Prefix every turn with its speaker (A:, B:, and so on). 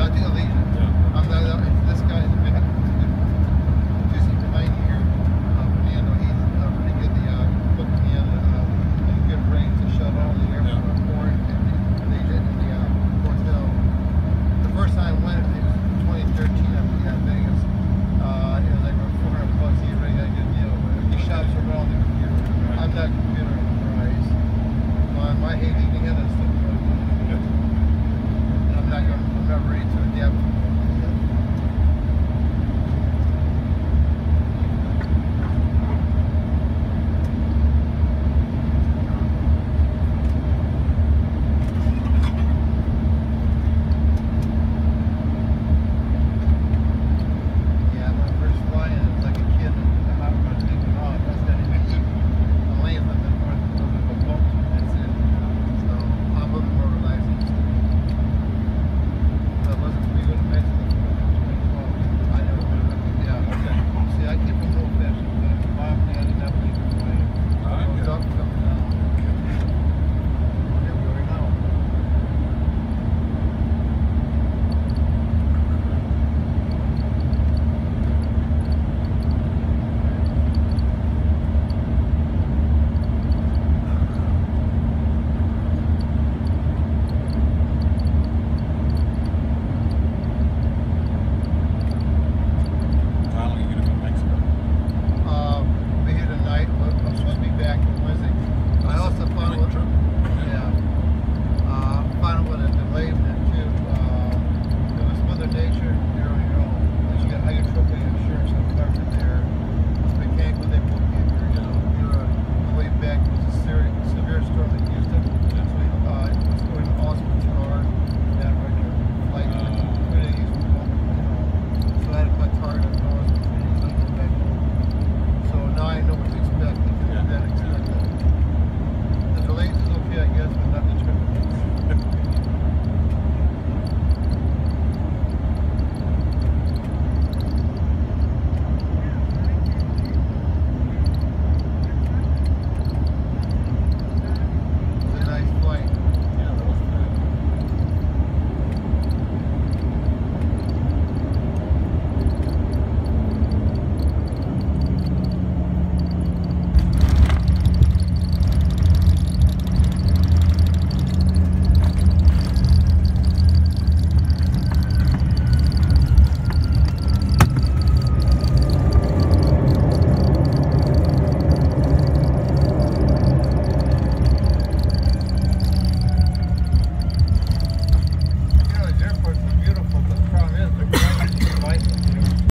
A: Yeah, I
B: do the lead.
A: Yeah. I'm
B: glad that if this guy's here, uh, he's uh, pretty good. The uh, put me in uh, good range to shut all the air yeah. the and they did in the uh, The first time I went, it was 2013. I think at Vegas. Uh, it was like 400 bucks. You a good deal. He shops are all the computer. I'm not computer. My my hating the other. recovery to a depth So now I know what to expect. Yeah. The delays is okay, I guess, but not the